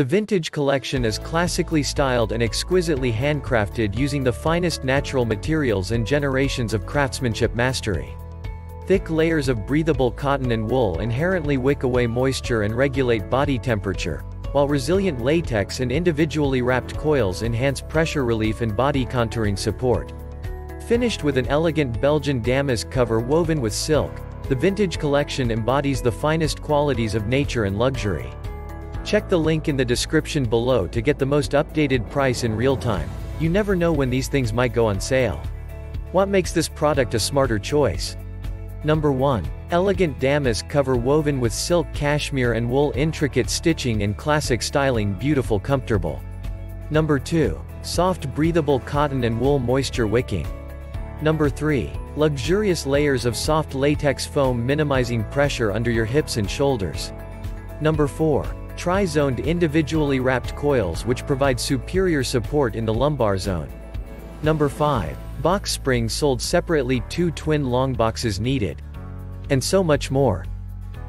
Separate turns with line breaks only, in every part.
The vintage collection is classically styled and exquisitely handcrafted using the finest natural materials and generations of craftsmanship mastery. Thick layers of breathable cotton and wool inherently wick away moisture and regulate body temperature, while resilient latex and individually wrapped coils enhance pressure relief and body contouring support. Finished with an elegant Belgian damask cover woven with silk, the vintage collection embodies the finest qualities of nature and luxury. Check the link in the description below to get the most updated price in real time. You never know when these things might go on sale. What makes this product a smarter choice? Number 1. Elegant damask cover woven with silk cashmere and wool intricate stitching and classic styling beautiful comfortable. Number 2. Soft breathable cotton and wool moisture wicking. Number 3. Luxurious layers of soft latex foam minimizing pressure under your hips and shoulders. Number 4. Tri-zoned individually wrapped coils which provide superior support in the lumbar zone. Number 5. Box springs sold separately 2 twin long boxes needed. And so much more.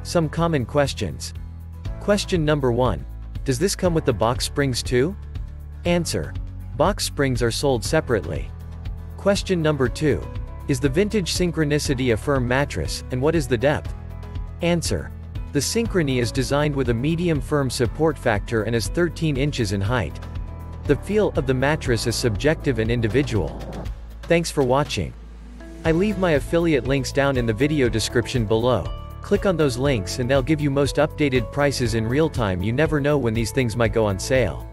Some common questions. Question number 1. Does this come with the box springs too? Answer. Box springs are sold separately. Question number 2. Is the Vintage Synchronicity a firm mattress, and what is the depth? Answer. The Synchrony is designed with a medium firm support factor and is 13 inches in height. The feel of the mattress is subjective and individual. Thanks for watching. I leave my affiliate links down in the video description below. Click on those links and they'll give you most updated prices in real time you never know when these things might go on sale.